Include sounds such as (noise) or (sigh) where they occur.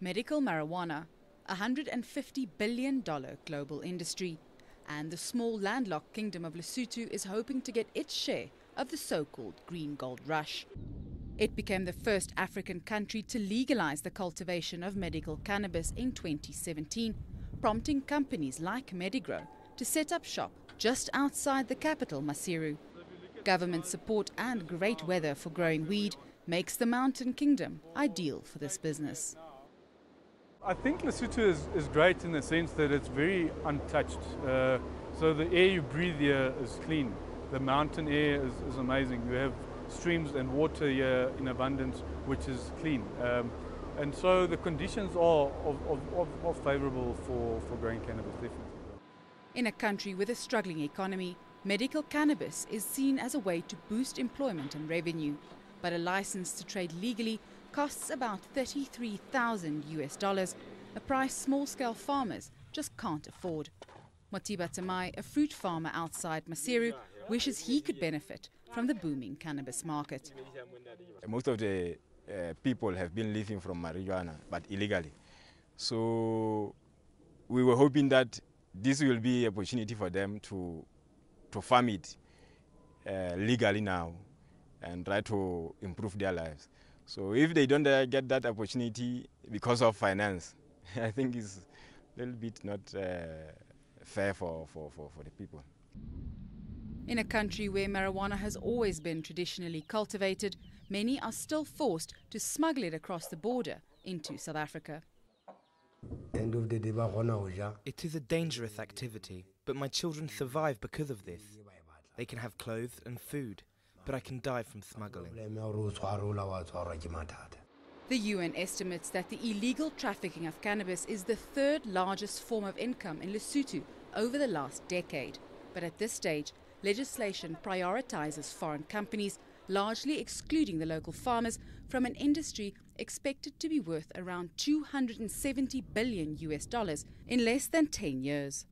Medical marijuana, a $150 billion global industry. And the small landlocked kingdom of Lesotho is hoping to get its share of the so called green gold rush. It became the first African country to legalize the cultivation of medical cannabis in 2017, prompting companies like MediGrow to set up shop just outside the capital, Maseru. Government support and great weather for growing weed makes the mountain kingdom ideal for this business. I think Lesotho is, is great in the sense that it's very untouched. Uh, so the air you breathe here is clean. The mountain air is, is amazing. You have streams and water here in abundance, which is clean. Um, and so the conditions are of, of, of, of favorable for, for growing cannabis, definitely. In a country with a struggling economy, medical cannabis is seen as a way to boost employment and revenue. But a license to trade legally costs about 33,000 US dollars, a price small scale farmers just can't afford. Motiba Tamai, a fruit farmer outside Maseru, wishes he could benefit from the booming cannabis market. Most of the uh, people have been living from marijuana, but illegally. So we were hoping that this will be an opportunity for them to, to farm it uh, legally now and try to improve their lives. So if they don't uh, get that opportunity because of finance, (laughs) I think it's a little bit not uh, fair for, for, for, for the people. In a country where marijuana has always been traditionally cultivated, many are still forced to smuggle it across the border into South Africa. It is a dangerous activity, but my children survive because of this. They can have clothes and food but I can die from smuggling. The UN estimates that the illegal trafficking of cannabis is the third largest form of income in Lesotho over the last decade. But at this stage, legislation prioritizes foreign companies, largely excluding the local farmers from an industry expected to be worth around 270 billion US dollars in less than 10 years.